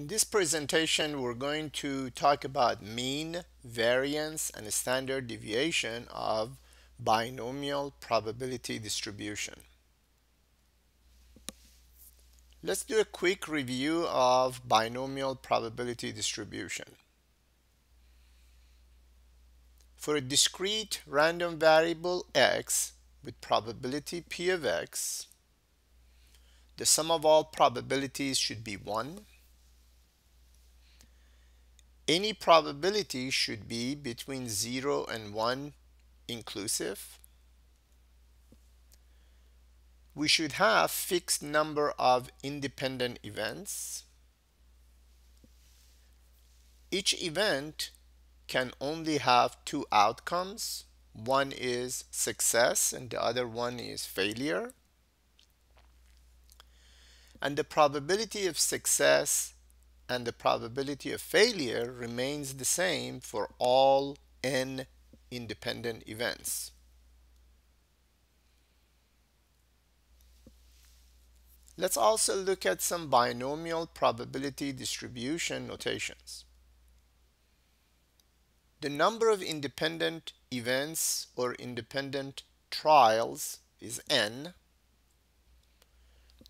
In this presentation, we're going to talk about mean, variance, and standard deviation of binomial probability distribution. Let's do a quick review of binomial probability distribution. For a discrete random variable x with probability p of x, the sum of all probabilities should be 1 any probability should be between 0 and 1 inclusive. We should have fixed number of independent events. Each event can only have two outcomes. One is success and the other one is failure. And the probability of success and the probability of failure remains the same for all n independent events. Let's also look at some binomial probability distribution notations. The number of independent events or independent trials is n.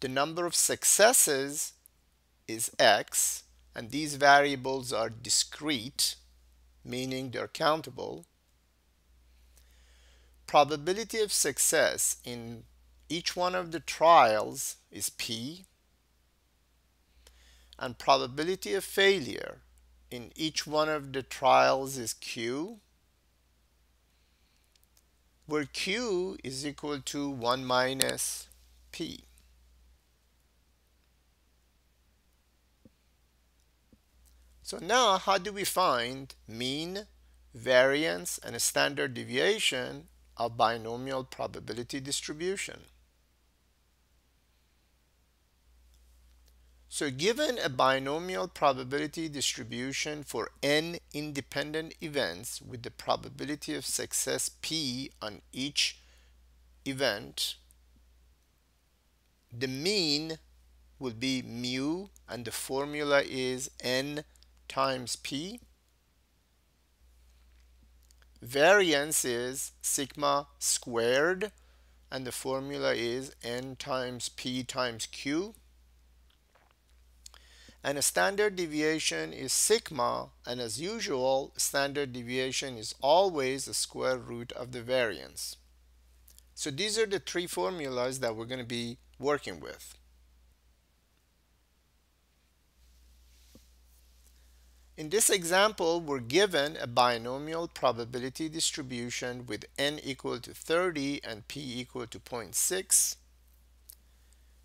The number of successes is x and these variables are discrete meaning they're countable. Probability of success in each one of the trials is p. And probability of failure in each one of the trials is q where q is equal to 1 minus p So now how do we find mean, variance, and standard deviation of binomial probability distribution? So given a binomial probability distribution for n independent events with the probability of success p on each event, the mean will be mu and the formula is n times p. Variance is sigma squared and the formula is n times p times q. And a standard deviation is sigma and as usual standard deviation is always the square root of the variance. So these are the three formulas that we're going to be working with. In this example, we're given a binomial probability distribution with n equal to 30 and p equal to 0.6.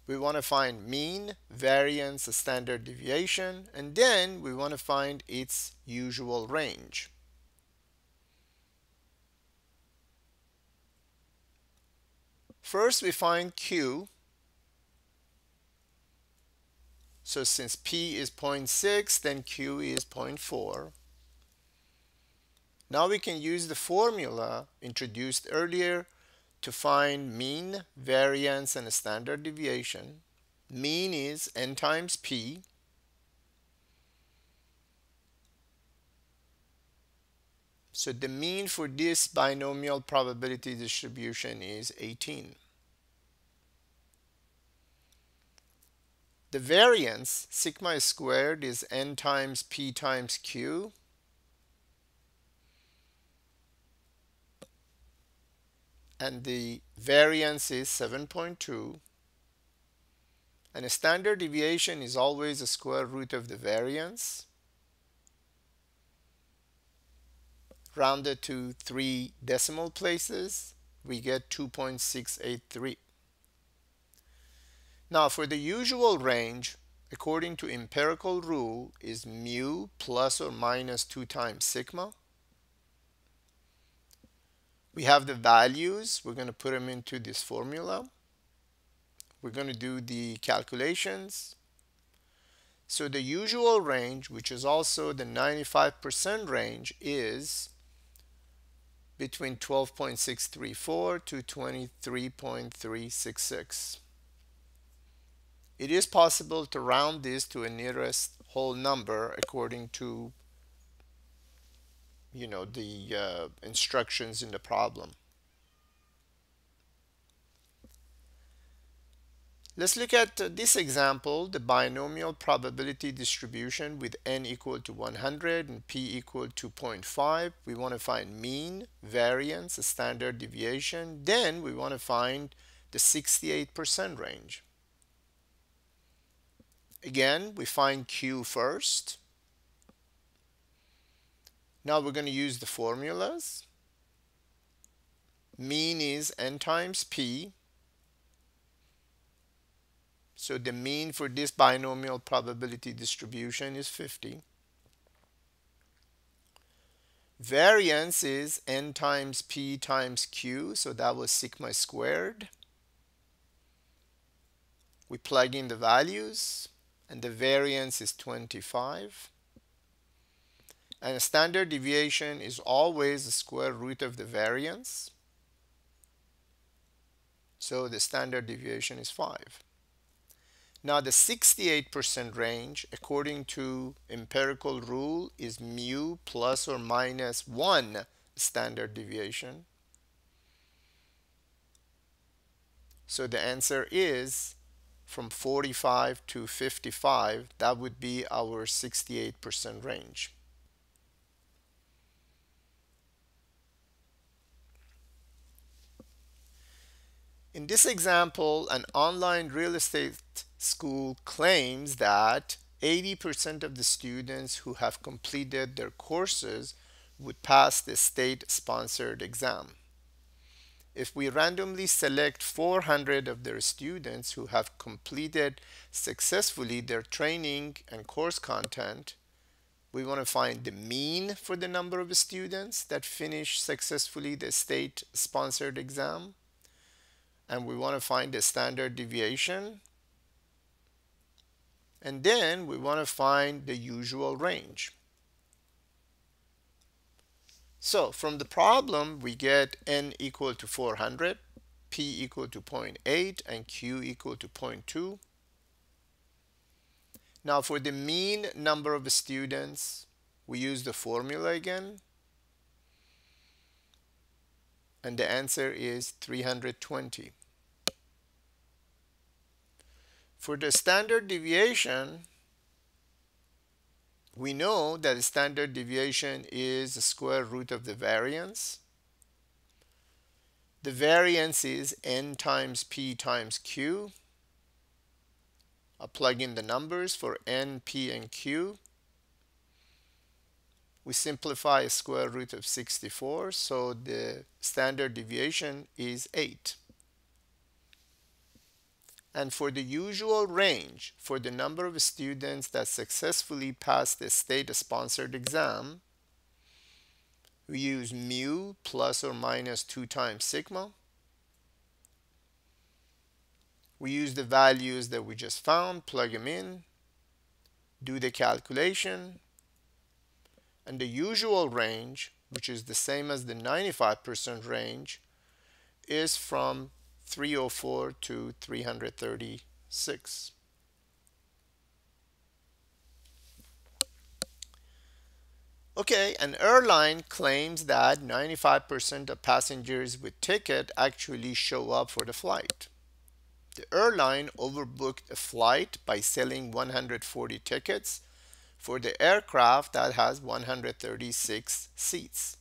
We want to find mean, variance, standard deviation, and then we want to find its usual range. First, we find q, So since P is 0.6, then Q is 0.4. Now we can use the formula introduced earlier to find mean, variance, and standard deviation. Mean is n times P. So the mean for this binomial probability distribution is 18. The variance, sigma squared, is n times p times q. And the variance is 7.2. And a standard deviation is always the square root of the variance. Rounded to three decimal places, we get 2.683. Now for the usual range, according to empirical rule, is mu plus or minus 2 times sigma. We have the values. We're going to put them into this formula. We're going to do the calculations. So the usual range, which is also the 95% range, is between 12.634 to 23.366 it is possible to round this to a nearest whole number according to you know the uh, instructions in the problem. Let's look at uh, this example, the binomial probability distribution with n equal to 100 and p equal to 0.5. We want to find mean, variance, standard deviation. Then we want to find the 68% range. Again, we find Q first. Now we're going to use the formulas. Mean is n times p so the mean for this binomial probability distribution is 50. Variance is n times p times q, so that was sigma squared. We plug in the values, and the variance is 25. And standard deviation is always the square root of the variance. So the standard deviation is 5. Now the 68% range, according to empirical rule, is mu plus or minus 1 standard deviation. So the answer is from 45 to 55, that would be our 68% range. In this example, an online real estate school claims that 80% of the students who have completed their courses would pass the state-sponsored exam. If we randomly select 400 of their students who have completed successfully their training and course content, we want to find the mean for the number of students that finish successfully the state-sponsored exam. And we want to find the standard deviation and then we want to find the usual range. So from the problem, we get n equal to 400, p equal to 0.8, and q equal to 0.2. Now for the mean number of students, we use the formula again. And the answer is 320. For the standard deviation, we know that the standard deviation is the square root of the variance. The variance is n times p times q. I'll plug in the numbers for n, p, and q. We simplify a square root of 64, so the standard deviation is 8. And for the usual range for the number of students that successfully pass the state-sponsored exam, we use mu plus or minus 2 times sigma. We use the values that we just found, plug them in, do the calculation, and the usual range, which is the same as the 95% range, is from 304 to 336. Okay, an airline claims that 95% of passengers with ticket actually show up for the flight. The airline overbooked a flight by selling 140 tickets for the aircraft that has 136 seats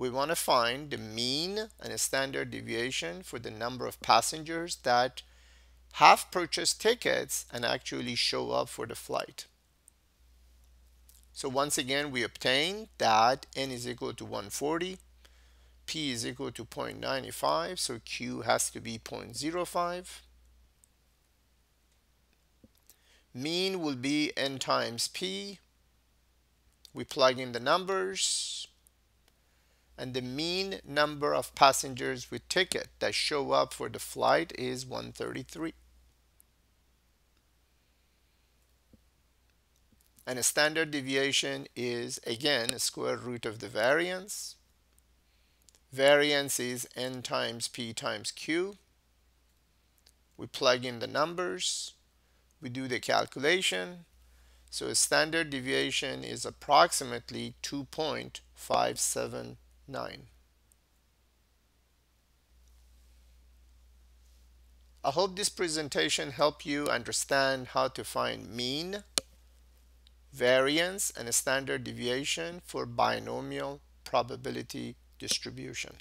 we want to find the mean and a standard deviation for the number of passengers that have purchased tickets and actually show up for the flight. So once again, we obtain that n is equal to 140, p is equal to 0.95, so q has to be 0.05. Mean will be n times p. We plug in the numbers, and the mean number of passengers with ticket that show up for the flight is 133. And a standard deviation is again a square root of the variance. Variance is n times p times q. We plug in the numbers. we do the calculation. So a standard deviation is approximately 2.579. I hope this presentation helped you understand how to find mean, variance, and standard deviation for binomial probability distribution.